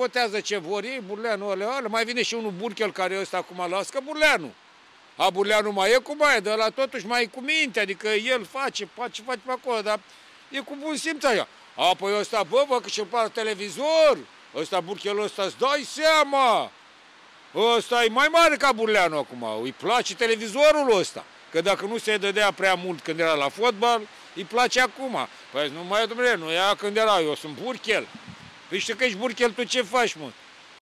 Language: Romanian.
votează ce vor ei, Burleanu ăla, ăla, mai vine și unul Burchel care e ăsta acum lască Burleanu. A, Burleanu mai e cu mai, dar la totuși mai e cu minte, adică el face, face, face pe acolo, dar e cu bun simț aia. A, păi ăsta, bă, bă, că și-l televizor, ăsta Burchelul ăsta, îți dai seama, ăsta e mai mare ca Burleanu acum, îi place televizorul ăsta. Că dacă nu se dădea prea mult când era la fotbal, îi place acum. Păi nu mai, domnule, nu ia când era, eu sunt Burchel. Păi știi că ești Burchel, tu ce faci, mă?